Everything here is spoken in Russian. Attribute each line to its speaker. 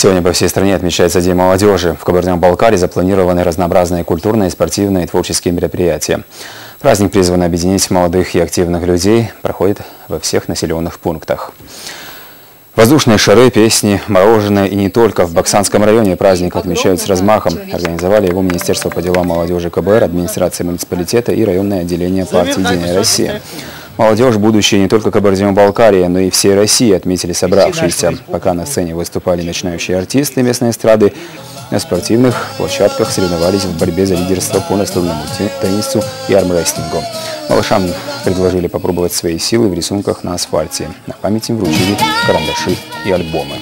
Speaker 1: Сегодня по всей стране отмечается День молодежи. В Кабардино-Балкарии запланированы разнообразные культурные, спортивные и творческие мероприятия. Праздник призван объединить молодых и активных людей, проходит во всех населенных пунктах. Воздушные шары, песни, мороженое и не только. В Баксанском районе праздник отмечают с размахом. Организовали его Министерство по делам молодежи КБР, администрация муниципалитета и районное отделение партии «Единая Россия». Молодежь – будущее не только Кабардино-Балкарии, но и всей России, отметили собравшиеся. Пока на сцене выступали начинающие артисты местной эстрады, на спортивных площадках соревновались в борьбе за лидерство по настольному теннису и армрестлингу. Малышам предложили попробовать свои силы в рисунках на асфальте. На память им вручили карандаши и альбомы.